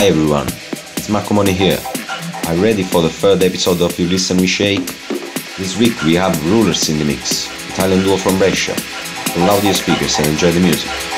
Hi everyone, it's Marco here. Are you ready for the third episode of You Listen We Shake? This week we have Rulers in the mix, Italian duo from Brescia. Loud your speakers and enjoy the music.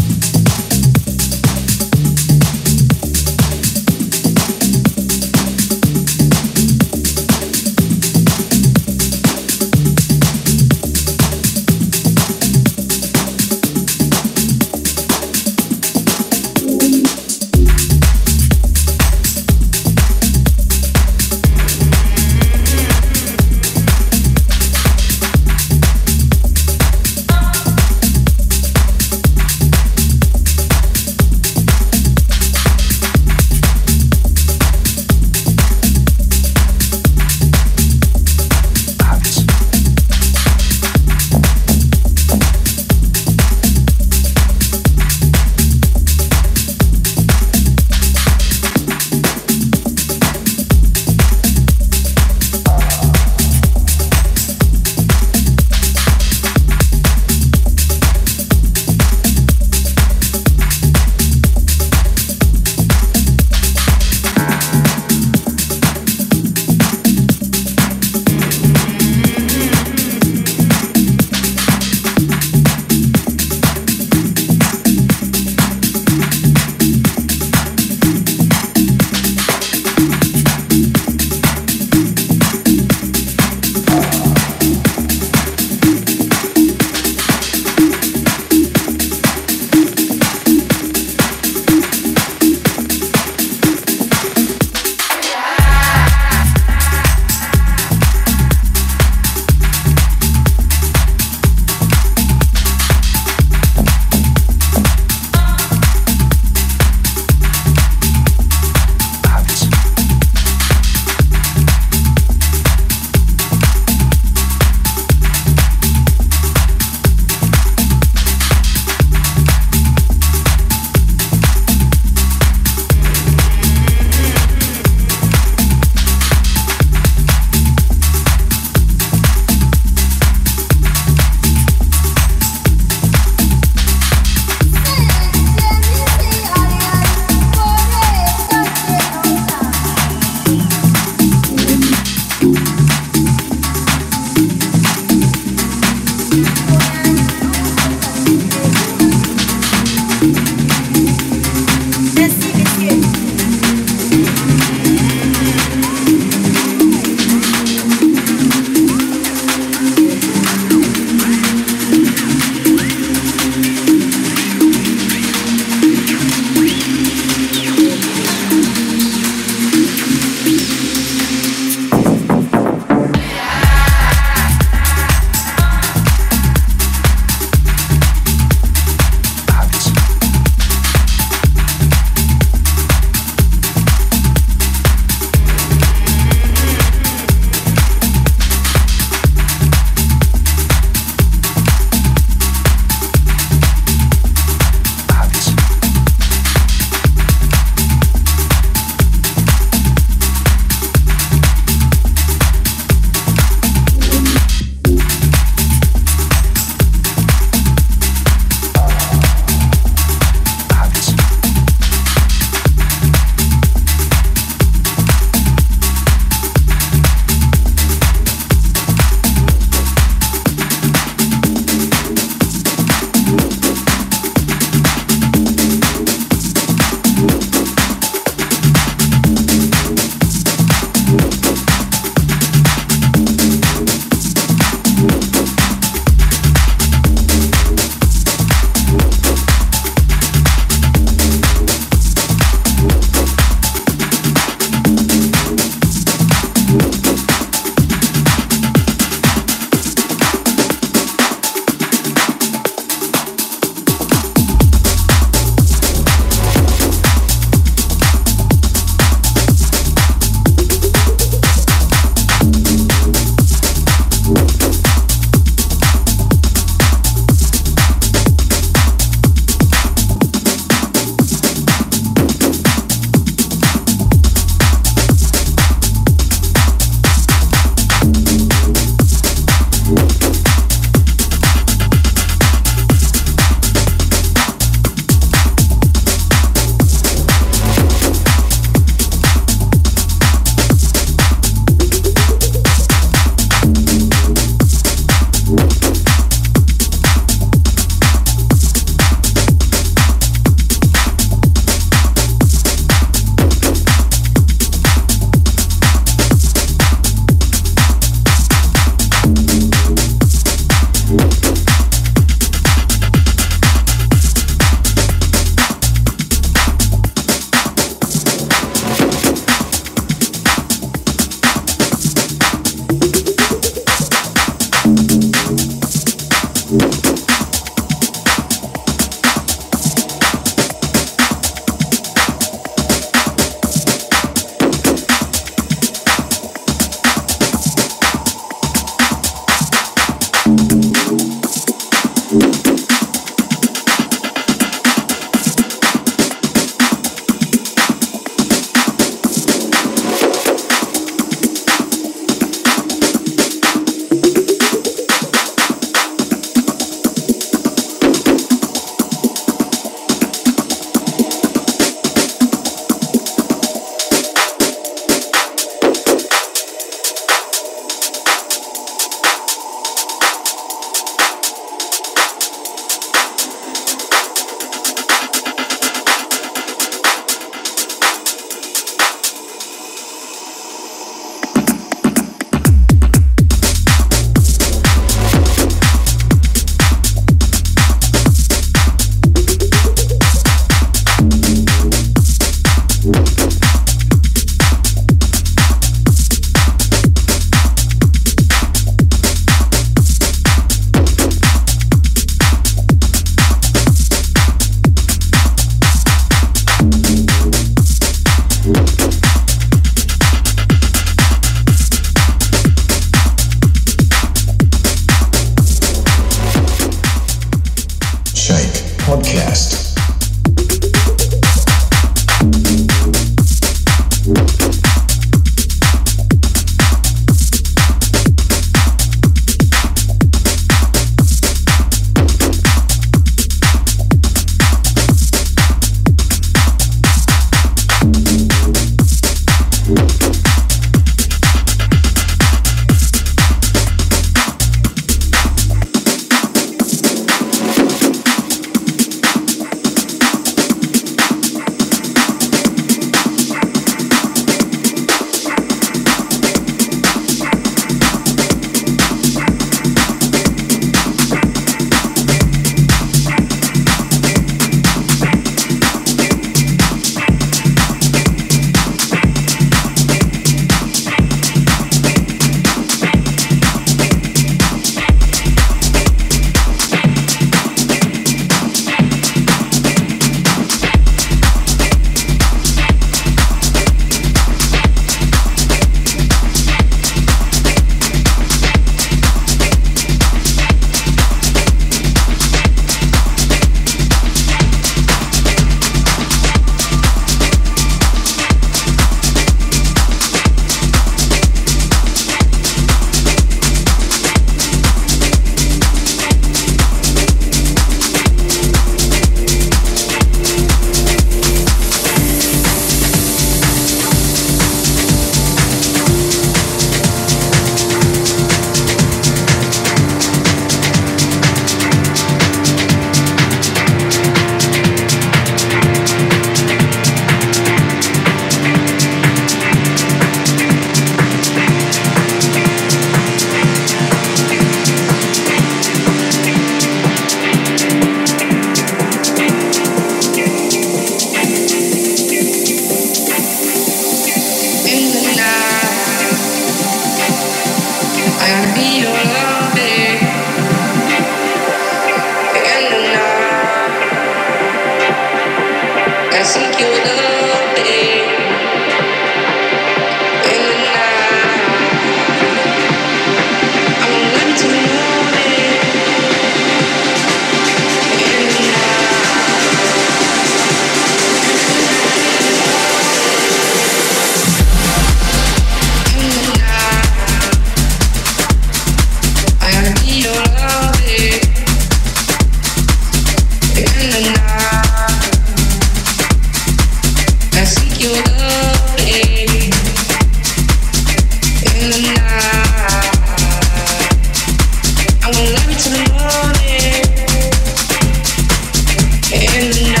Serena.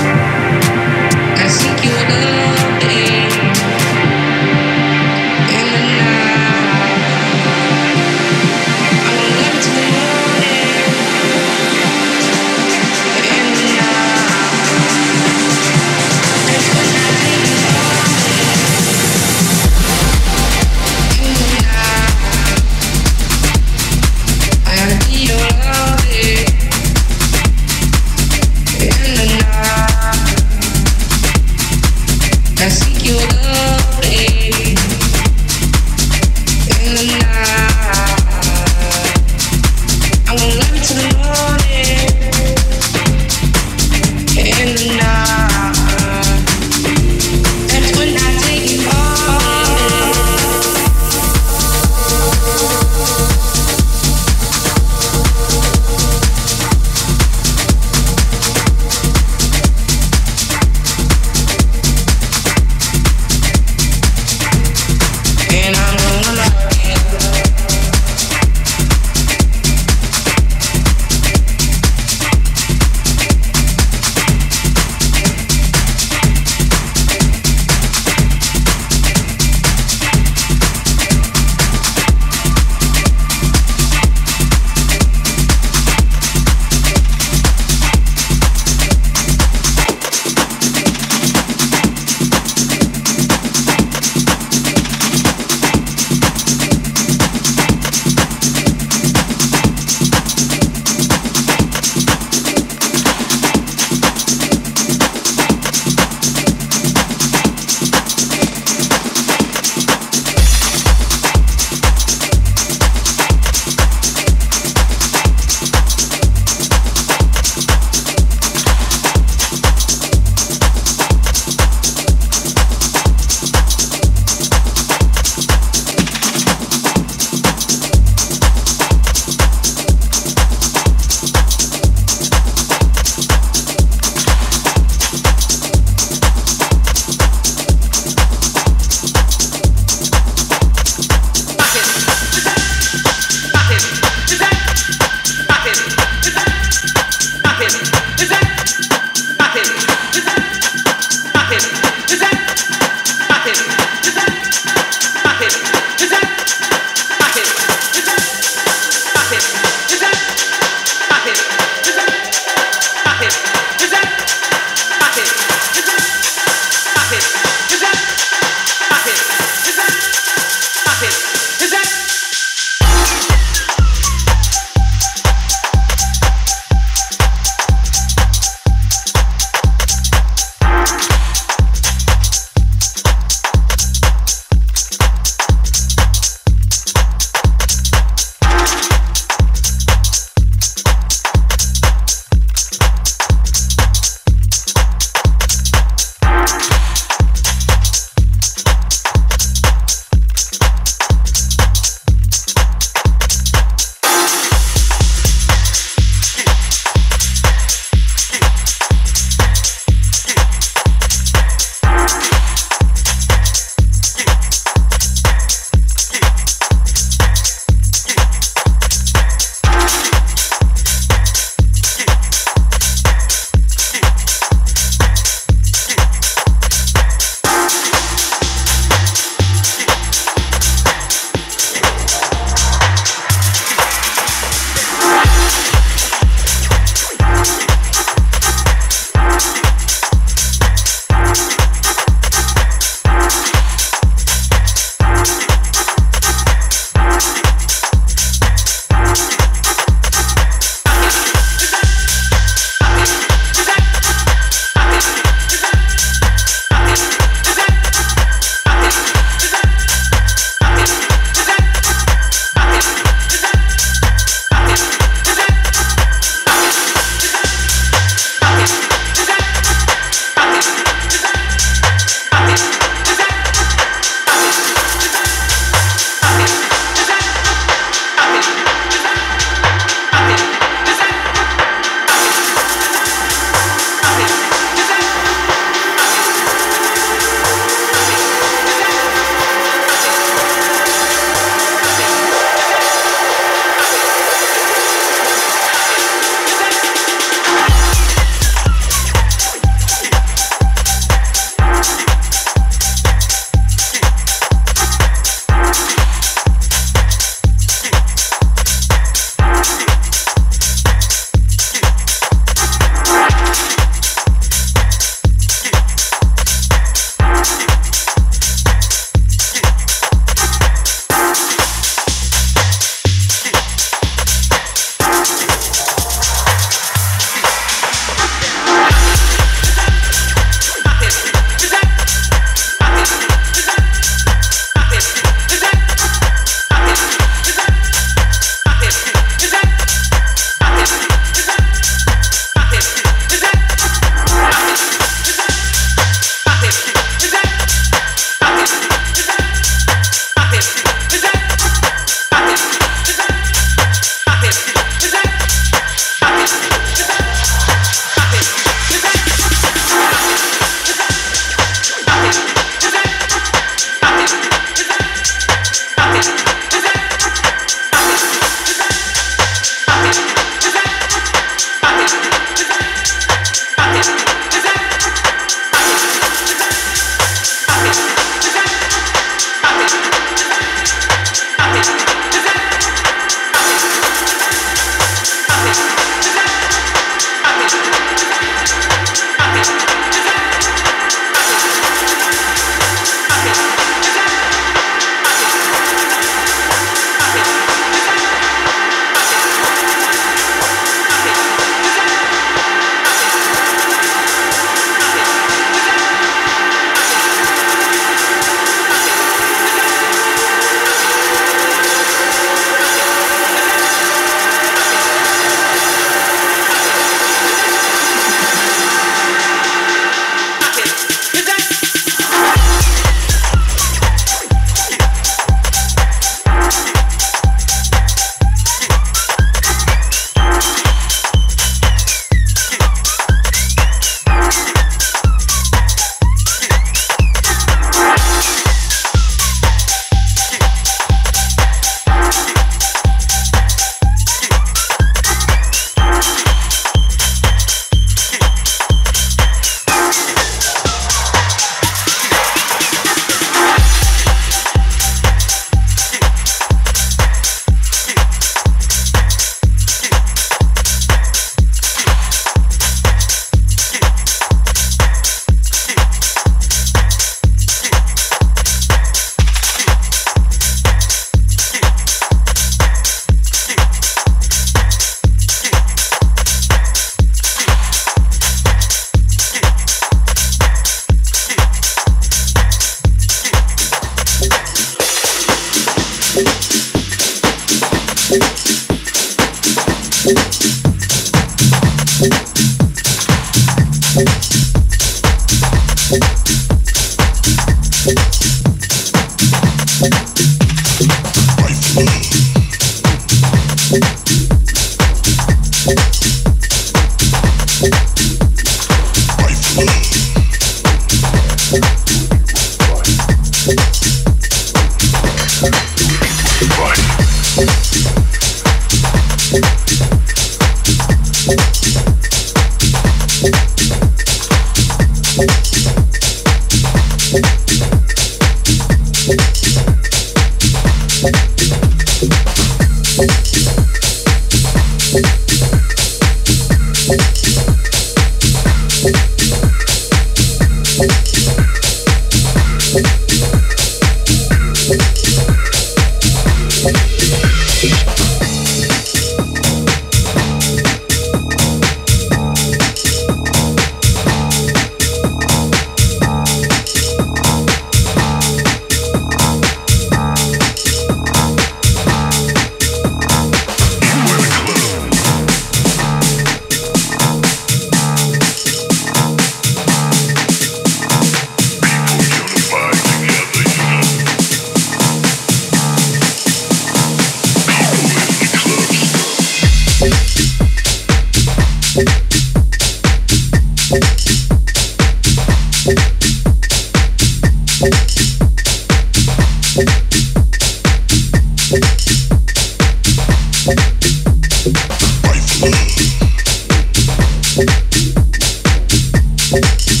Thank